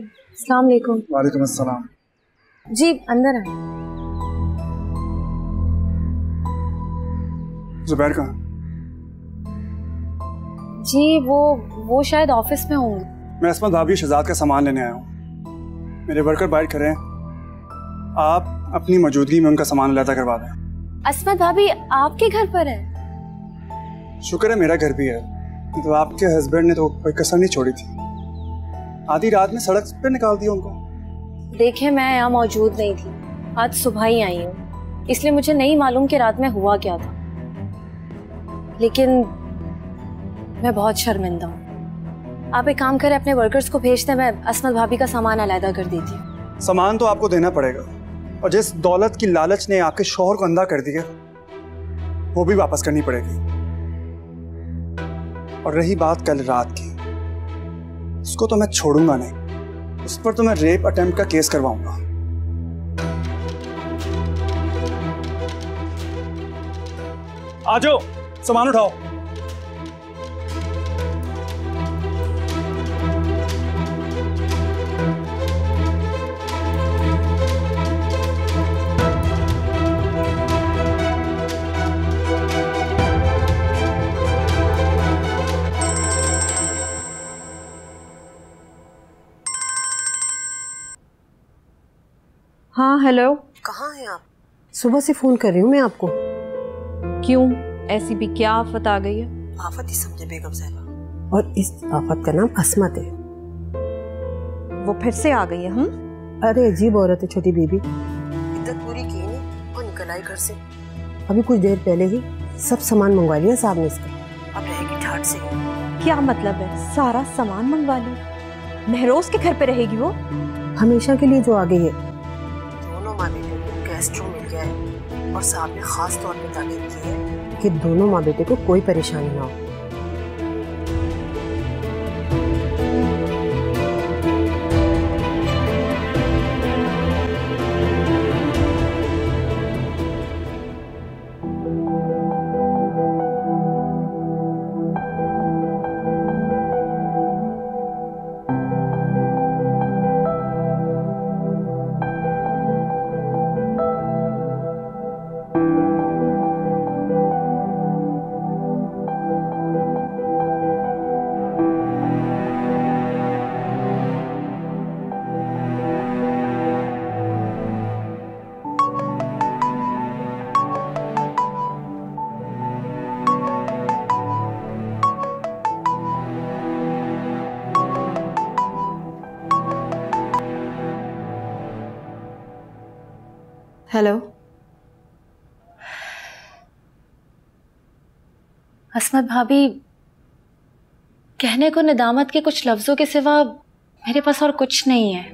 अस्सलाम वालेकुम वालेकुम अस्सलाम। जी अंदर आए। जुबैर कहाँ? जी वो वो शायद ऑफ़िस में होंगे। मैं असमत भाभी शहजाद का सामान लेने आया हूँ। मेरे वर्कर बाहर खड़े हैं। आप अपनी मौजूदगी में उनका सामान लदा करवा दें। असमत भाभी आपके घर पर है? शुक्र है मेरा घर भी है। तो आपके हस्बैंड ने तो कोई कसर नहीं छोड़ी थी। आधी रात में सड़क पे निकाल दिया उनको। देखे मैं यहाँ मौजूद नहीं थी। आज सुबह ही आई हूँ। इसलिए मुझे नहीं मालूम कि रात में हुआ क्या था। लेकिन मैं बहुत शर्मिंदा हूँ। आप एक काम करें अपने वर्कर्स को भेजते मैं असमत भाभी का सामान अलहदा कर देती हूँ। सामान तो आपको देना पड़ेगा। और जिस दौलत की लालच ने आपके शोहर को अंधा कर दिया वो भी वापस करनी पड़ेगी। और रही बात कल रात की। उसको तो मैं छोड़ूँगा नहीं। उस पर तो मैं रेप अटेम्प्ट का केस करवाऊँगा। आ जाओ, सामान उठाओ। हाँ हेलो कहाँ हैं आप? सुबह से फ़ोन कर रही हूँ मैं आपको। क्यों? ऐसी भी क्या आफत आ गई है? आफत ही समझे बेगम साहबा। और इस आफत का नाम असमत है वो फिर से आ गई है हम? अरे अजीब औरत है छोटी बीबी। इद्दत पूरी की नहीं और निकल आई घर से। अभी कुछ देर पहले ही सब सामान मंगवा लिया साहब ने इसका अब रहेगी ठाट से। क्या मतलब है? सारा सामान मंगवा ली महरोज के घर पे रहेगी वो? हमेशा के लिए जो आ गई है। माँ बेटे को गैस्ट्रो मिल गया है और साहब ने खास तौर पर ताकीद की है कि दोनों माँ बेटे को कोई परेशानी ना हो। हेलो असमत भाभी कहने को निदामत के कुछ लफ्जों के सिवा मेरे पास और कुछ नहीं है।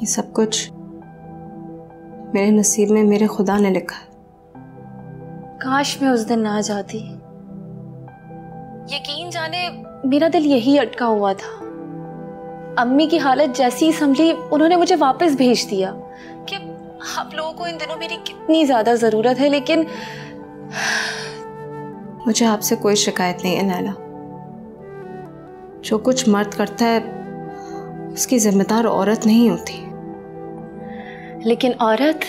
ये सब कुछ मेरे नसीब में मेरे खुदा ने लिखा है। काश मैं उस दिन ना जाती। यकीन जाने मेरा दिल यही अटका हुआ था। अम्मी की हालत जैसी ही संभली उन्होंने मुझे वापस भेज दिया। आप लोगों को इन दिनों मेरी कितनी ज़्यादा ज़रूरत है लेकिन मुझे आपसे कोई शिकायत नहीं है नैला। जो कुछ मर्द करता है उसकी जिम्मेदार औरत नहीं होती। लेकिन औरत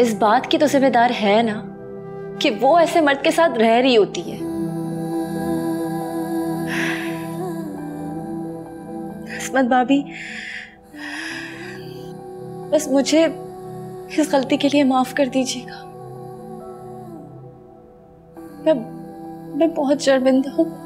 इस बात की तो जिम्मेदार है ना कि वो ऐसे मर्द के साथ रह रही होती है। भाभी। बस मुझे इस गलती के लिए माफ़ कर दीजिएगा। मैं मैं बहुत शर्मिंदा हूँ।